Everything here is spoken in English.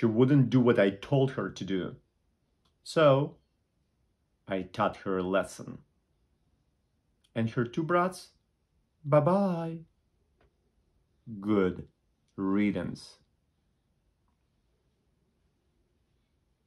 she wouldn't do what I told her to do. So I taught her a lesson. And her two brats, bye bye. Good riddance.